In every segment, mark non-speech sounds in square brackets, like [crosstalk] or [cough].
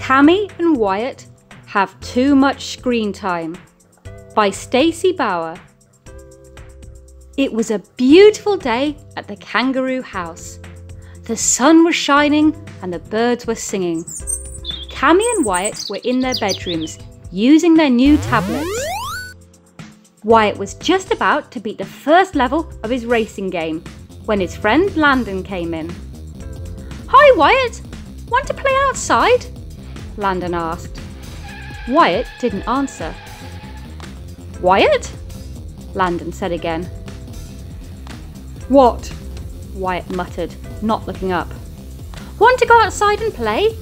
Cami and Wyatt have too much screen time by Stacy Bauer. It was a beautiful day at the kangaroo house. The sun was shining and the birds were singing. Cami and Wyatt were in their bedrooms using their new tablets. Wyatt was just about to beat the first level of his racing game when his friend Landon came in. Hi Wyatt, want to play outside? Landon asked. Wyatt didn't answer. Wyatt? Landon said again. What? Wyatt muttered, not looking up. Want to go outside and play?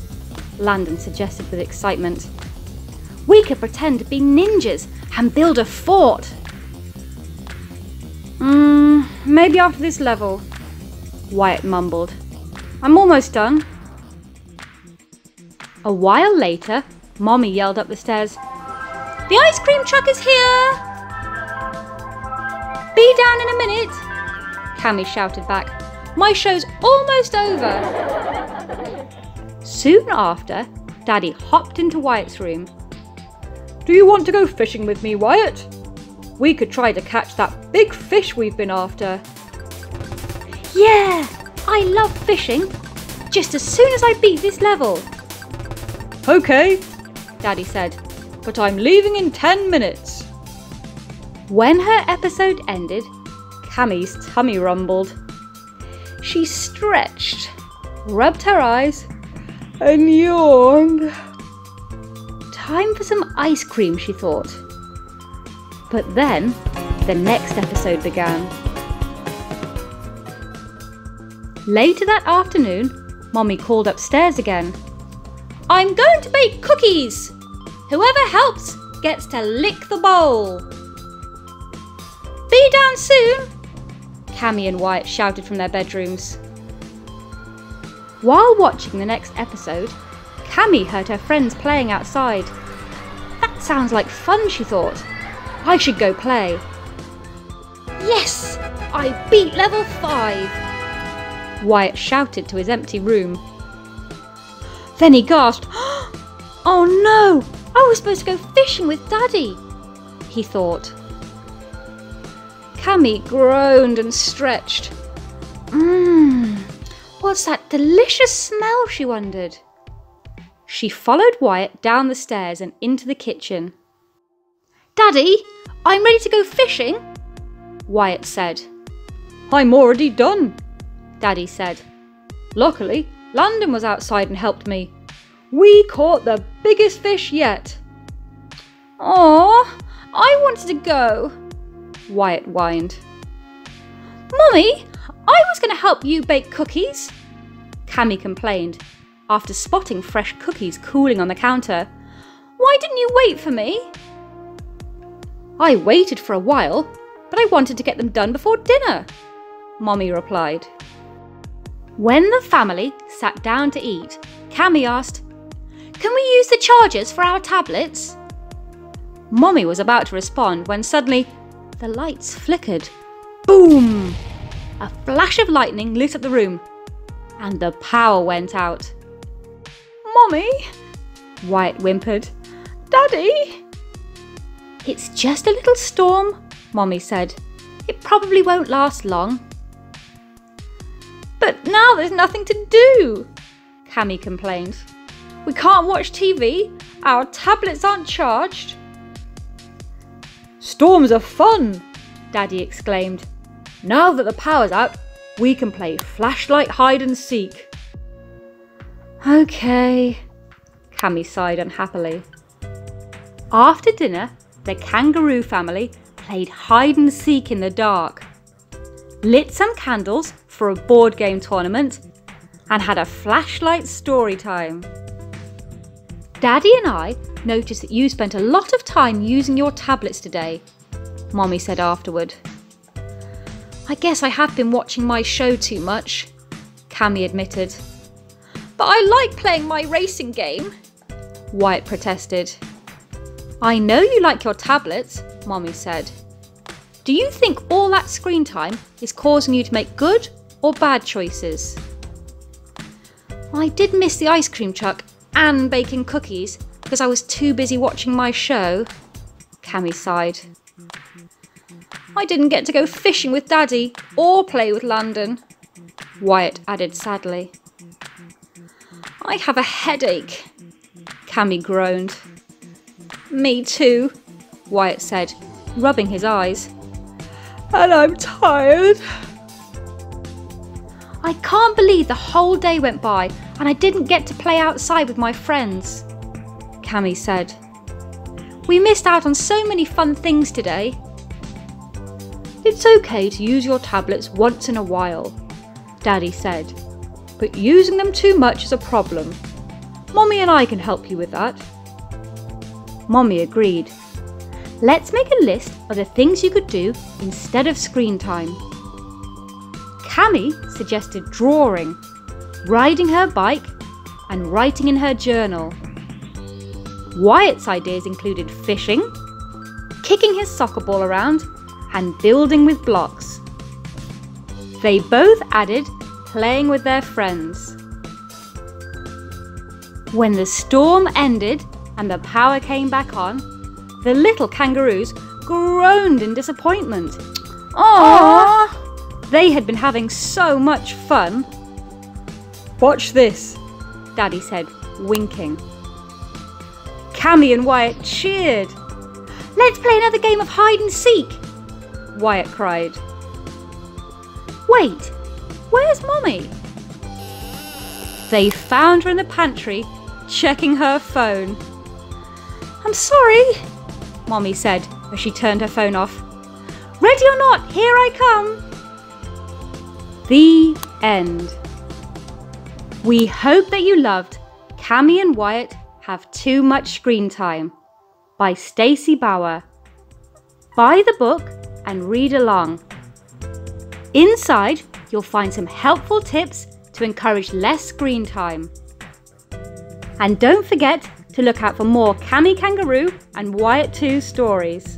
Landon suggested with excitement. We could pretend to be ninjas and build a fort. Mmm, maybe after this level, Wyatt mumbled. I'm almost done. A while later, Mommy yelled up the stairs, The ice cream truck is here! Be down in a minute, Cami shouted back. My show's almost over. Soon after, Daddy hopped into Wyatt's room. Do you want to go fishing with me, Wyatt? We could try to catch that big fish we've been after. Yeah, I love fishing. Just as soon as I beat this level. Okay, Daddy said, but I'm leaving in 10 minutes. When her episode ended, Cami's tummy rumbled. She stretched, rubbed her eyes, and yawned. Time for some ice cream, she thought. But then, the next episode began. Later that afternoon, Mommy called upstairs again. I'm going to bake cookies! Whoever helps gets to lick the bowl. Be down soon, Cami and Wyatt shouted from their bedrooms. While watching the next episode, Cami heard her friends playing outside. That sounds like fun, she thought. I should go play. Yes! I beat level 5! Wyatt shouted to his empty room. Then he gasped, [gasps] Oh no! I was supposed to go fishing with Daddy! He thought. Cami groaned and stretched. Mmm, what's that delicious smell? she wondered. She followed Wyatt down the stairs and into the kitchen. Daddy, I'm ready to go fishing, Wyatt said. I'm already done, Daddy said. Luckily, Landon was outside and helped me. We caught the biggest fish yet. Aw, I wanted to go, Wyatt whined. Mummy, I was going to help you bake cookies, Cami complained, after spotting fresh cookies cooling on the counter. Why didn't you wait for me? I waited for a while, but I wanted to get them done before dinner, Mommy replied. When the family sat down to eat, Cami asked, Can we use the chargers for our tablets? Mommy was about to respond when suddenly the lights flickered. Boom! A flash of lightning lit up the room, and the power went out. Mommy, Wyatt whimpered. Daddy! It's just a little storm, Mommy said. It probably won't last long. But now there's nothing to do, Cami complained. We can't watch TV, our tablets aren't charged. Storms are fun, Daddy exclaimed. Now that the power's out, we can play flashlight hide and seek. Okay, Cami sighed unhappily. After dinner, the kangaroo family played hide and seek in the dark, lit some candles for a board game tournament, and had a flashlight story time. Daddy and I noticed that you spent a lot of time using your tablets today, Mommy said afterward. I guess I have been watching my show too much, Cami admitted. But I like playing my racing game, Wyatt protested. I know you like your tablets, Mommy said. Do you think all that screen time is causing you to make good or bad choices? I did miss the ice cream truck and baking cookies because I was too busy watching my show. Cami sighed. I didn't get to go fishing with Daddy or play with Landon, Wyatt added sadly. I have a headache, Cami groaned. Me too, Wyatt said, rubbing his eyes. And I'm tired. I can't believe the whole day went by and I didn't get to play outside with my friends, Cami said. We missed out on so many fun things today. It's okay to use your tablets once in a while, Daddy said, but using them too much is a problem. Mommy and I can help you with that. Mommy agreed. Let's make a list of the things you could do instead of screen time. Cami suggested drawing, riding her bike, and writing in her journal. Wyatt's ideas included fishing, kicking his soccer ball around, and building with blocks. They both added playing with their friends. When the storm ended and the power came back on, the little kangaroos groaned in disappointment. Aww! They had been having so much fun. Watch this, Daddy said, winking. Cami and Wyatt cheered. Let's play another game of hide and seek, Wyatt cried. Wait, where's Mommy? They found her in the pantry, checking her phone. I'm sorry, Mommy said as she turned her phone off. Ready or not, here I come. The end. We hope that you loved Cami and Wyatt Have Too Much Screen Time by Stacy Bauer. Buy the book and read along. Inside, you'll find some helpful tips to encourage less screen time. And don't forget to look out for more Cami Kangaroo and Wyatt Too stories.